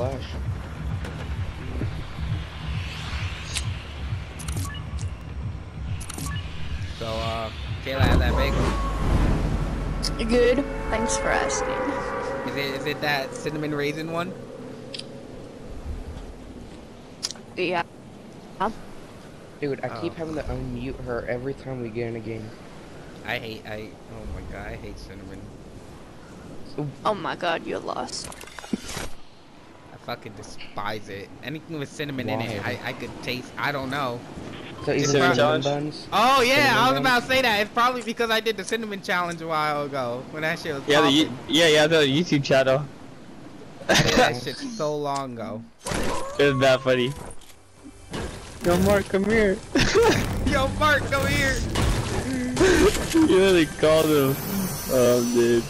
flash. So, uh, Kayla, how's that bagel? Good. Thanks for asking. Is it is it that cinnamon raisin one? Yeah. Dude, I keep Oh. having to unmute her every time we get in a game. I hate I oh my god, I hate cinnamon. Oh my god, you're lost. I fucking despise it. Anything with cinnamon in it, I, I could taste. I don't know. So even Cinnamon cinnamon buns. Oh yeah, Cinnamon I was about to say that. It's probably because I did the cinnamon challenge a while ago when that shit was Yeah, the, yeah, yeah, the YouTube channel. That shit so long ago. Isn't that funny. Yo, Mark, come here. Yo, Mark, come here. you really called him. Oh, dude.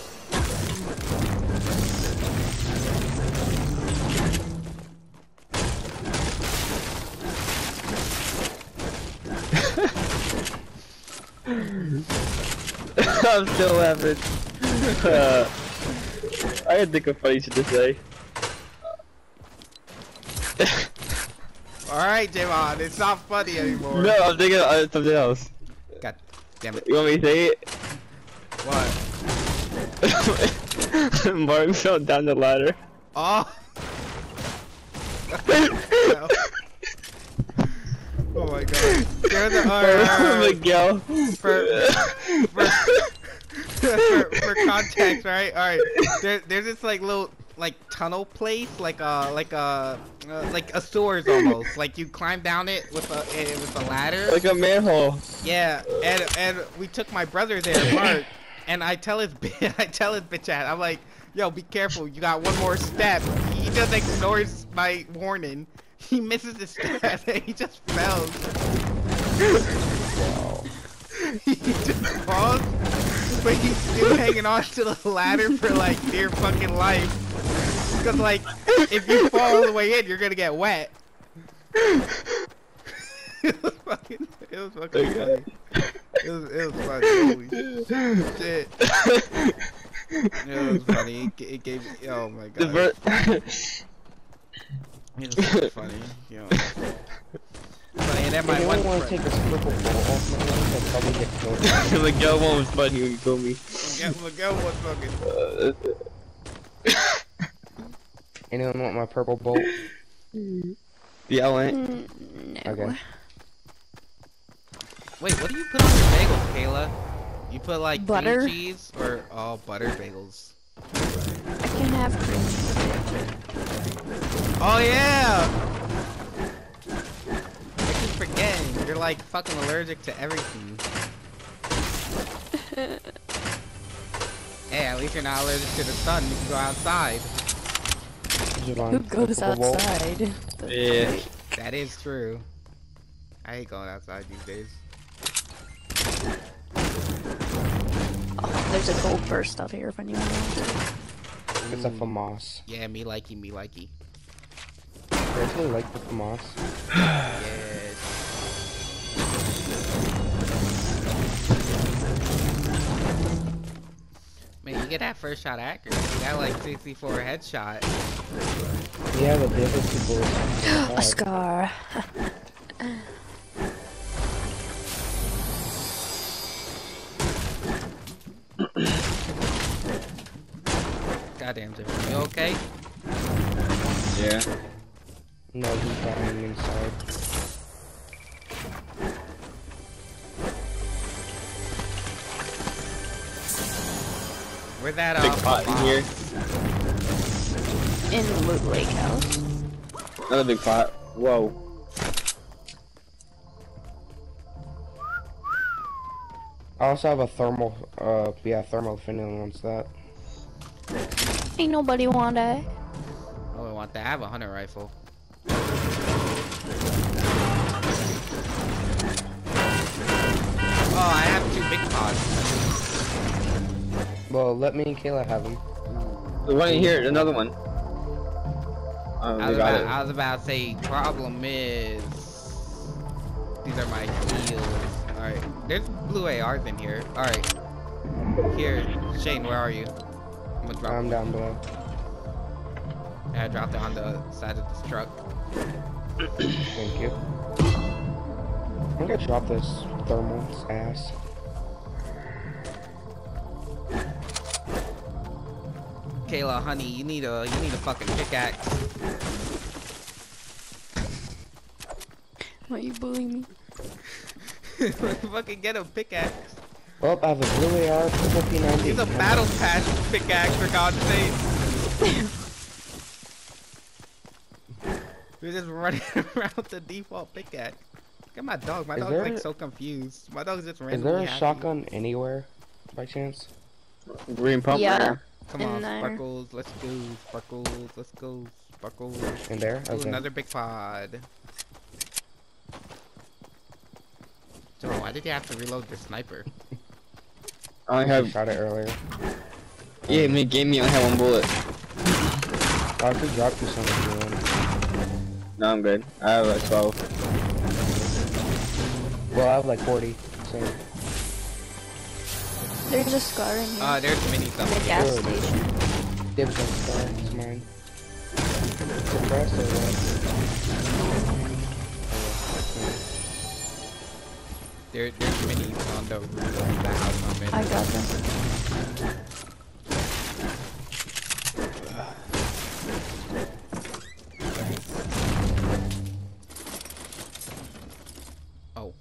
I'm still laughing. Uh, I can think of funny shit to say. All right, Javon, it's not funny anymore. No, I'm thinking of something else. God damn it. You want me to say it? What? Mark fell down the ladder. Oh. No. oh my god. There's a, all right. Miguel. For- for, for, for context, right? All right. There, there's this like little like tunnel place, like a like a uh, like a sewers almost. Like you climb down it with a eh, with a ladder. like a manhole. Yeah, and and we took my brother there, Mark, and I tell his I tell his bitch ass, I'm like, yo, be careful, you got one more step. He just ignores my warning. He misses the step and he just fell. he just falls, but he's still hanging on to the ladder for like dear fucking life. Cause like, if you fall all the way in, you're gonna get wet. it was fucking, it was fucking funny. It was, it was funny. Holy shit. It was funny. It, it gave me, oh my god. It was funny. You know. Funny, and then my If one anyone want to friend. take this purple ball off my hands, I'll probably get killed. Miguel one was funny when you told me. Miguel, Miguel was fucking. Uh, Anyone want my purple bolt? yeah, I went. Mm, no. Okay. Wait, what do you put on your bagels, Kayla? You put like Butter. cream cheese or oh butter bagels? I can have cream. Oh yeah. I keep forgetting. You're like fucking allergic to everything. hey, at least you're not allergic to the sun. You can go outside. Who goes outside? Yeah. That is true. I hate going outside these days. Oh, there's a gold burst up here if anyone wants it. It's a FAMAS. Yeah, me likey, me likey. I actually like the FAMAS. Yes. Man, you get that first shot accurate. You got like 64 headshot. Yeah, have a other people. A scar. Goddamn, Jimmy. You okay? Yeah. No, he's dying inside. Where's that Big pot in box? here. In the Loot Lake house. Another big pot. Whoa. I also have a thermal, uh, yeah, thermal if anyone wants that. Ain't nobody want that. Oh, I want that. I have a hunter rifle. Oh, I have two big pots. Well, let me and Kayla have them. The one in here, another one. Oh, I was, about. I was about to say, problem is, these are my heels. Alright, there's blue ARs in here. Alright. Here, Shane, where are you? I'm gonna drop I'm one. down below. Yeah, I dropped it on the side of this truck. Thank you. I think I dropped this thermal's ass. Kayla, honey, you need a you need a fucking pickaxe. Why you bullying me? fucking get a pickaxe. Well, I have a blue AR, triple P90. He's a battle pass pickaxe for God's sake. We're just running around the default pickaxe. Look at my dog. My Is dog's there- like so confused. My dog's just Is there a happy. shotgun anywhere, by chance? Green pump. Yeah. right Come in on, there? Sparkles. Let's go. Sparkles. Let's go. Sparkles. In there? Ooh, Okay. another big pot. So why did you have to reload the sniper? I only I have. shot it earlier. Yeah, me gave me only have one bullet. I could drop you some if you want. No, I'm good. I have like 12. Well, I have like 40. So, There's a scar in here. Uh, there's minis in up the gas Good. station. dibs on star. It's mine. Suppressed or what? There, there's minis on the roof of the house I got them. Oh.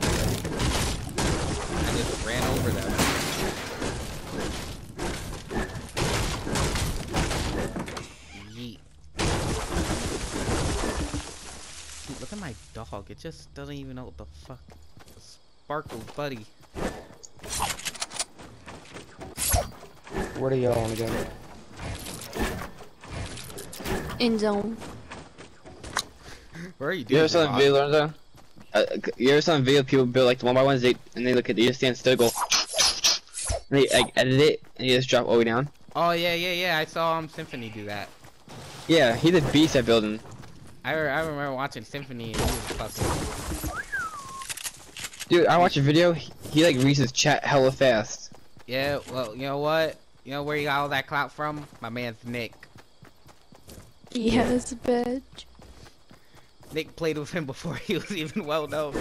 I just ran over them. Yeet. Dude, look at my dog. It just doesn't even know what the fuck. Sparkles, buddy. Where do y'all want to go? In zone. Where are you doing? You doing? ever saw the video, Lorenzo? Uh, you ever saw a video of people build like the one by ones, they, and they look at, they just stand still, go, and they like edit it, and you just drop all the way down? Oh yeah, yeah, yeah. I saw um Symfuhny do that. Yeah, he's a beast at building. I, re- I remember watching Symfuhny and he was fucking. Dude, I watched a video, he, he like reads his chat hella fast. Yeah, well, you know what? You know where you got all that clout from? My man's Nick. Yes, bitch. Nick played with him before he was even well known.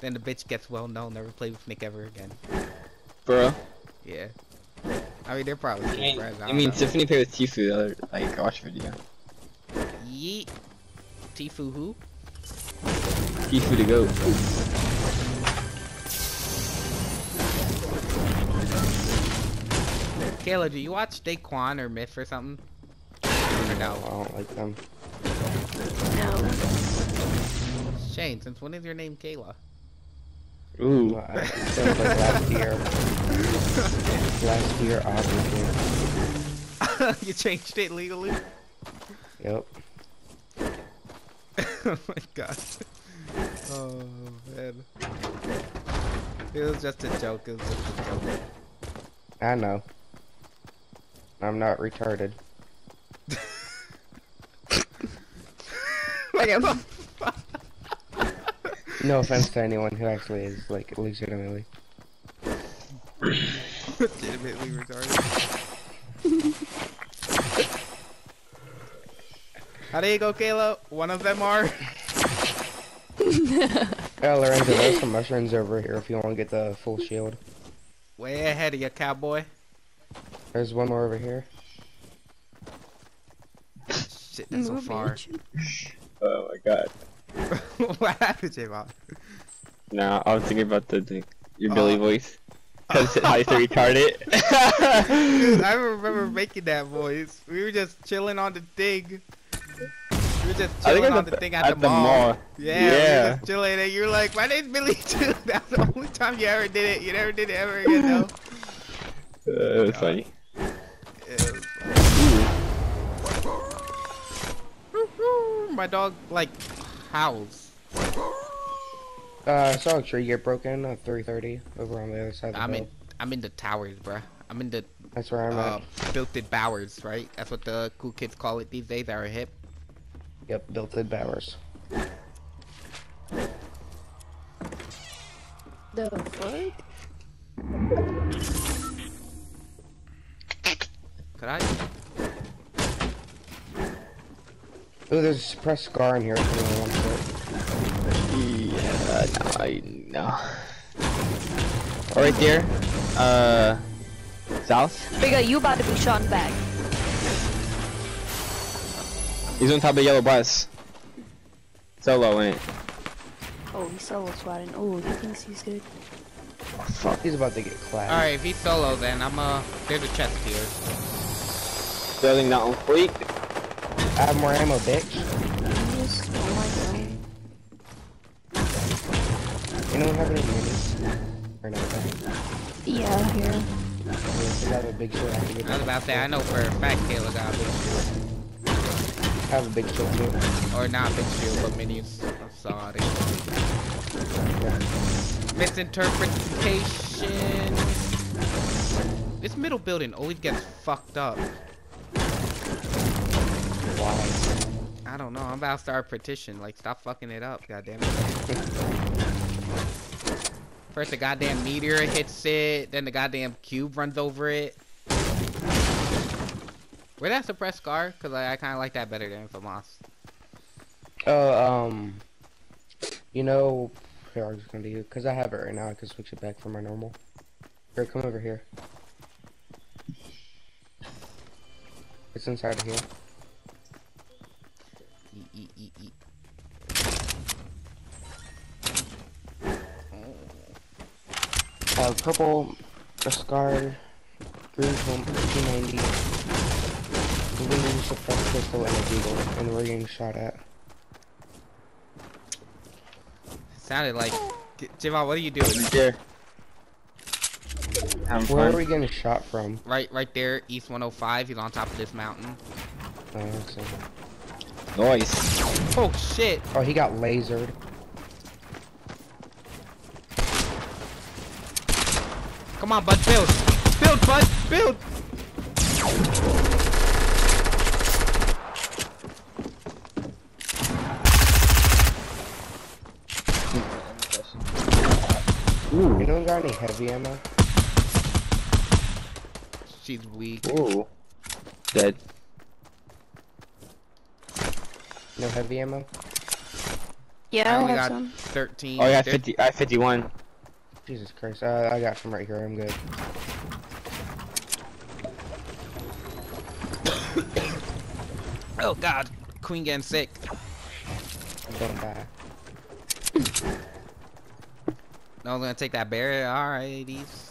Then the bitch gets well known, never played with Nick ever again. Bro. Yeah. I mean, they're probably I mean, friends. I, I mean know. Tiffany played with Tfue the other, like, watch video. Yeet. Tfue who? Tfue the goat. Kayla, do you watch Daequan or Myth or something? Or I don't like them. No. Shane, since when is your name Kayla? Ooh. Well, I- Since like last year. Last year, obviously. you changed it legally? Yep. oh my god. Oh man. It was just a joke, it was just a joke. I know. I'm not retarded. I am. No offense to anyone who actually is like legitimately. Legitimately retarded. How do you go, Kayla? One of them are. Yeah, Lorenzo, there's some mushrooms over here if you want to get the full shield. Way ahead of you, cowboy. There's one more over here. Shit, that's so far. Oh my god. what happened, Javon? Nah, I was thinking about the, the your Uh, Billy voice. Cause I how to retarded. Dude, I remember making that voice. We were just chilling on the thing. We were just I think chilling at on the, the thing at, at the mall. Yeah, we Yeah. were just chilling, and you're like, "My name's Billy too." That's the only time you ever did it. You never did it ever again, though. Uh, it was funny. It was- My dog like howls. Uh, I saw a tree get broken at 3:30 over on the other side of the I'm hill. in. I'm in the towers, bruh. I'm in the That's where I'm uh, at. built-in bowers, right? That's what the cool kids call it these days. That are hip. Yep, built-in Bowers. The fuck? Could I? Oh, there's a suppressed scar in here if anyone wants it. Yeah, no, I, no. Oh, right there. Uh, south. Bigga, you about to be shot in the back. He's on top of the yellow bus. Solo ain't. Oh, he's solo swatting. Oh, he thinks he's good. Oh, fuck. He's about to get clapped. Alright, if he's solo, then I'm uh. There's a chest here. Building not on fleet. I have more ammo, bitch. Yes. Oh my god. Anyone have any minis? Or not? Yeah, here. I have a big shield. I have to get I was about to say, I know for a fact Kayla got a big shield. I have a big shield too. Or not big shield, but minis. Sorry. Misinterpretation. This middle building always gets fucked up. Why? I don't know. I'm about to start a petition. Like, stop fucking it up. God damn it. First, the goddamn meteor hits it. Then the goddamn cube runs over it. Where that suppressed scar? Cause like, I kind of like that better than infamous. Oh, uh, um, you know, here I'm just gonna do because I have it right now. I can switch it back for my normal. Here, come over here. It's inside of here. E -e -e -e. Uh, purple, a scar, 390 balloon, suppressed pistol, and a deagle, and we're getting shot at. Sounded like... Javon, what are you doing? Right there. Where are we getting shot from? Right, right there, East 105. He's on top of this mountain. Oh. Nice. Oh shit. Oh, he got lasered. Come on, bud. Build. Build, bud. Build. You don't got any heavy ammo? She's weak. Ooh. Dead. No heavy ammo? Yeah, I I, only got some. 13. Oh, I got 50. I have 51. Jesus Christ. Uh, I got some right here. I'm good. Oh god, Queen getting sick. Don't die. No one's gonna take that bear. Alrighties.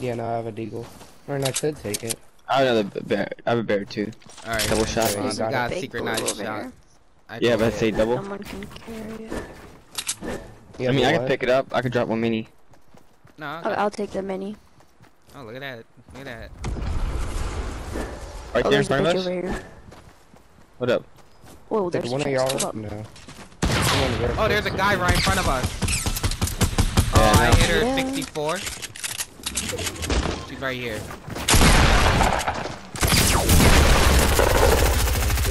Yeah, no, I have a deagle. Or no, I could take it. I have another bear. I have a bear too. Alright. Double shot. Javon, You we got got a secret blue night over shot. I Yeah, but you. I'd say double. Someone can carry it. Yeah, I mean, I can pick it up. I can drop one mini. No, I I'll, I'll take the mini. oh look at that. Look at that. Right oh, there in there's a front of us. here. What up? Whoa, Did there's one of y'all? No. Oh, there's a guy right in front of us. Yeah, Oh, I hit her 64. She's right here.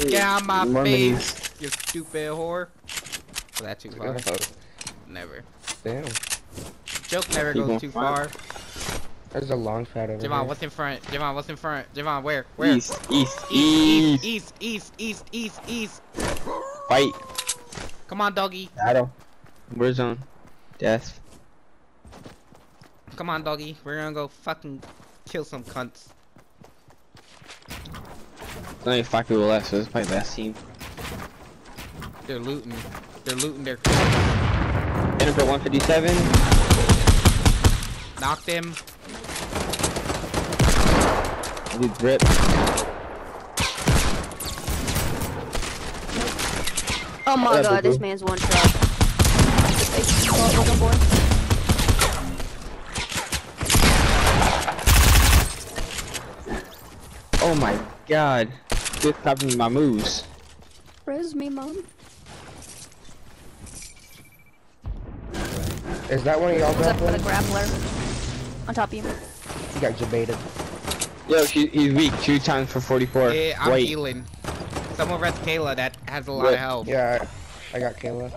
Get out my More face, you stupid whore. Was that too far? Oh, Never. damn. Joke never Keep goes too far. There's a long pad over Javon, here. what's in front? Javon, what's in front? Javon, where? Where? East, east, East, east. east, east, east, east, east. Fight. Come on, doggy. Battle. War zone. Death. Come on, doggy. We're gonna go fucking kill some cunts. There's only five people left, so it's probably last team. They're looting. They're looting their. Jennifer 157. Knocked him. Dude, rip. Oh my Yeah, god, this man's one shot. Hey, oh, looking boy. Oh my god. Just copying my moves. Res me, mom. Is that one of y'all What's up with a grappling? grappler? On top of you. He got debated. Yo, she, he's weak. Two times for 44. Yeah, I'm Wait. healing. Someone rest Kayla that has a lot Wait. of health. Yeah, I, I got Kayla.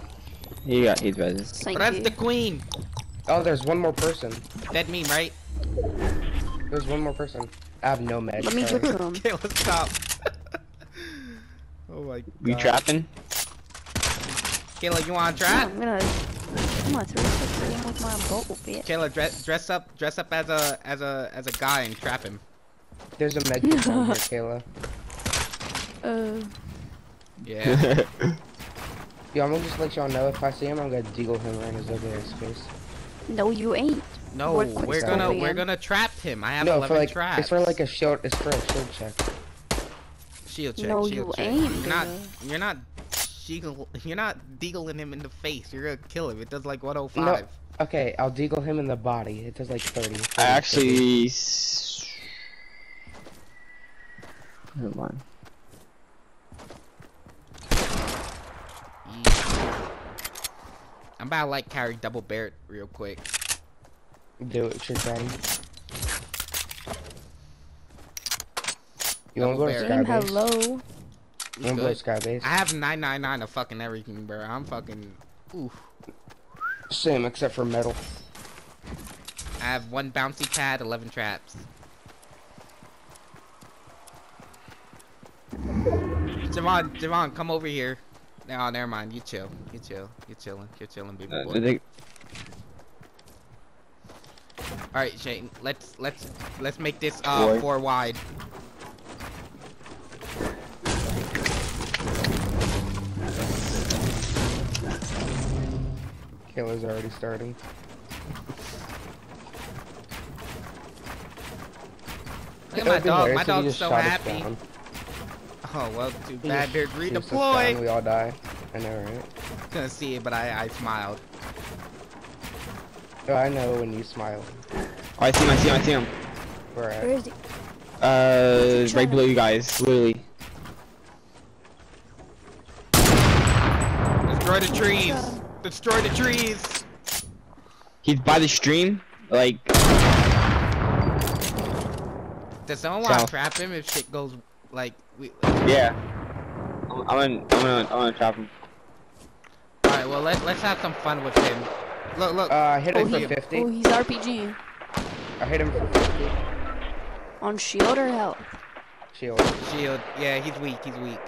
He got he's better. Thank Rest the queen. Oh, there's one more person. That me, right? There's one more person. I have no meds. Let me sorry. get him. Kayla, stop. oh my We God. trapping? Kayla, you want to Yeah, trap? I'm gonna. I'm gonna 360 him with my bow, bitch. Kayla, dress dress up dress up as a as a as a guy and trap him. There's a med kit down here, Kayla. Uh, Yeah. Yo, I'm gonna just let y'all know if I see him, I'm gonna deagle him right in his ugly ass face. no, you ain't. No, We're we're, gonna stopping we're him. gonna trap him. I have No, 11 for like traps. it's for like a shield. It's for a shield check. shield check. No, shield you check. ain't, You're not you're not deagle, you're not deagling him in the face. You're gonna kill him. It does like 105. Okay, I'll deagle him in the body. It does like 30. 30 I actually. s- Never mind. I'm about to like carry double Barrett real quick. Do it, Trick Daddy. You wanna go to Skybase? Sky hello. You You wanna go to good? I have 999 of fucking everything, bro. I'm fucking. Oof. Same, except for metal. I have one bouncy pad, 11 traps. Javon, Javon, come over here. No, never mind. You chill. You chill. You chilling. You're chilling, baby Uh, boy. I think- All right, Shane. Let's let's let's make this uh Boy. four wide. Killer's already starting. Look at my dog. My if he dog's so happy. Oh well, too He bad. just They're shoots us redeploy. We all die. I know, right? Couldn't see it, but I I smiled. Oh, I know when you smile. Oh, I see him, I see him, I see him. Where Where at? is he? Uh, right below you guys, literally. Destroy the trees. Destroy the trees. He's by the stream, like, Does someone want to trap him if shit goes like we? yeah. I'm, I'm gonna, I'm gonna, I'm gonna trap him. All right, well let let's have some fun with him. Look, look. Uh, I hit Oh, him for 50. oh, he's RPG. I hit him for 50. On shield or health? Shield. Shield. Yeah, he's weak. He's weak.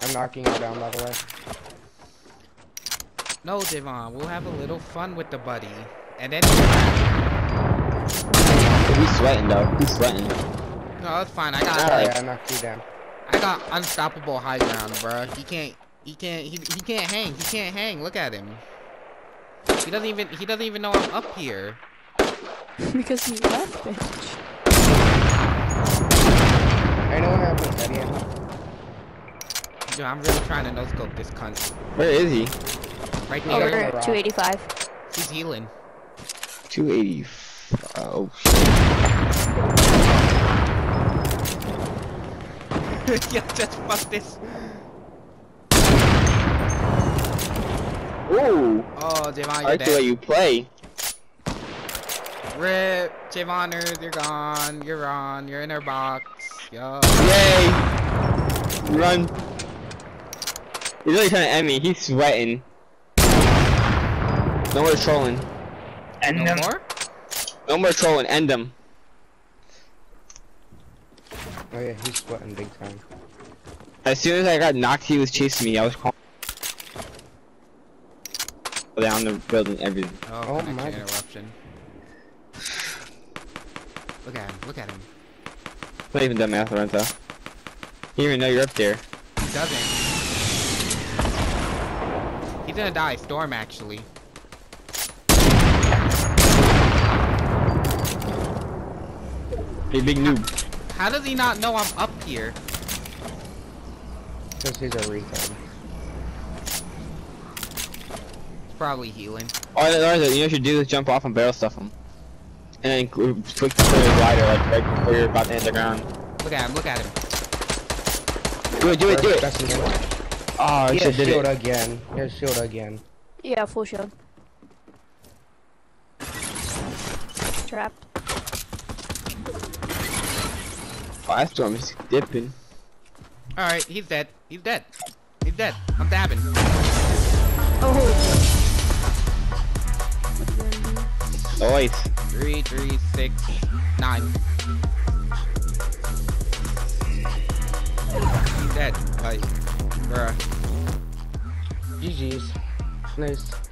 I'm knocking him down, by the way. No, Devon. We'll have a little fun with the buddy, and then. He's sweating though. He's sweating. No, it's fine. I got Alright, like I knocked you down. I got unstoppable high ground, bruh. He can't. He can't. He, he can't hang. He can't hang. Look at him. He doesn't even. He doesn't even know I'm up here. because he left, bitch. I know what happened, ammo? Yo, I'm really trying to no scope this cunt. Where is he? Right Oh, there. there. Over rock. 285. He's healing. 280. Oh, shit. Yo, just fuck this. Ooh. Oh, Javon, you're I like the way you play. Rip, Javoners, you're gone. You're on. You're in our box. Yo. Yay! Run. He's really trying to end me. He's sweating. No more trolling. End No him. more? No more trolling. End him. Oh yeah, he's sweating big time. As soon as I got knocked, he was chasing me. I was calling. Down the building, everything. Oh, Oh my- interruption. Look at him. Look at him. Not even done math, Lorenzo. You didn't even know you're up there. He doesn't. He's gonna die. Storm, actually. You big noob. How does he not know I'm up here? Because he's a retard. He's probably healing. Oh, Lorenzo, you know what you should do is jump off and barrel stuff him. And then gr- quick to clear the glider, like right before you're about to hit the ground. Look at him. Look at him. Do it, do it, do it! That's his. Oh, ah, I He should has did shield it. again. Here's shield again. Yeah, full shield. Trapped. Fire storm is dipping. All right, he's dead. He's dead. He's dead. I'm dabbing. Oh. Nice. Three, three, six, nine. He's dead. Like, bruh. GG's. Nice.